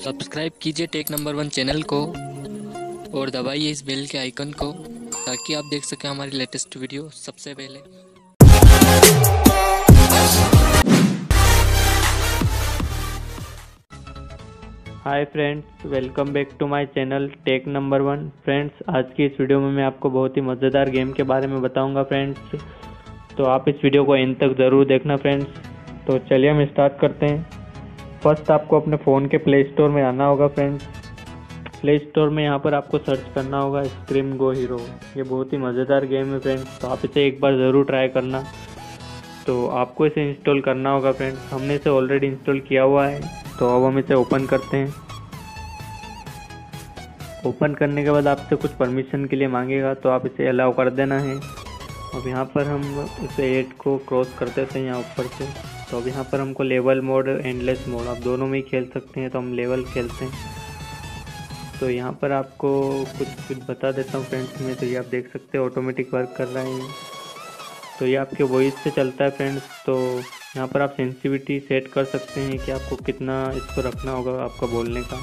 Subscribe कीजिए take number one channel को और दबाइए इस बेल के आइकन को ताकि आप देख सकें हमारी लेटेस्ट वीडियो सबसे पहले। Hi friends welcome back to my channel tech number one friends आज की इस वीडियो में मैं आपको बहुत ही मज़ेदार गेम के बारे में बताऊँगा फ्रेंड्स तो आप इस वीडियो को एंड तक ज़रूर देखना फ्रेंड्स तो चलिए हम स्टार्ट करते हैं। फ़र्स्ट आपको अपने फ़ोन के प्ले स्टोर में आना होगा फ्रेंड्स प्ले स्टोर में यहाँ पर आपको सर्च करना होगा स्क्रीम गो हीरो ये बहुत ही मज़ेदार गेम है फ्रेंड्स तो आप इसे एक बार ज़रूर ट्राई करना. तो आपको इसे इंस्टॉल करना होगा फ्रेंड्स हमने इसे ऑलरेडी इंस्टॉल किया हुआ है तो अब हम इसे ओपन करते हैं. ओपन करने के बाद आपसे कुछ परमिशन के लिए मांगेगा तो आप इसे अलाउ कर देना है. अब यहाँ पर हम इसे एट को क्रॉस कर देते हैं, यहाँ ऊपर से. तो अब यहाँ पर हमको लेवल मोड एंडलेस मोड आप दोनों में ही खेल सकते हैं तो हम लेवल खेलते हैं। तो यहाँ पर आपको कुछ कुछ बता देता हूँ फ्रेंड्स में तो ये आप देख सकते हैं ऑटोमेटिक वर्क कर रहे हैं तो ये आपके वॉइस से चलता है फ्रेंड्स तो यहाँ पर आप सेंसिटिविटी सेट कर सकते हैं कि आपको कितना इसको रखना होगा आपका बोलने का।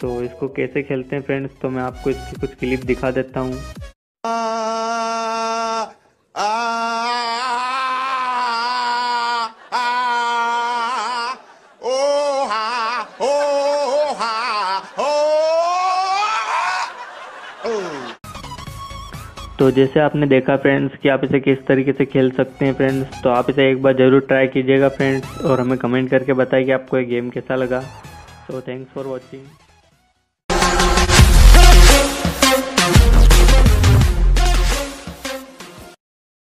तो इसको कैसे खेलते हैं फ्रेंड्स तो मैं आपको इसकी कुछ क्लिप दिखा देता हूँ। तो जैसे आपने देखा फ्रेंड्स कि आप इसे किस तरीके से खेल सकते हैं फ्रेंड्स तो आप इसे एक बार ज़रूर ट्राई कीजिएगा फ्रेंड्स और हमें कमेंट करके बताइए कि आपको ये गेम कैसा लगा। So thanks for watching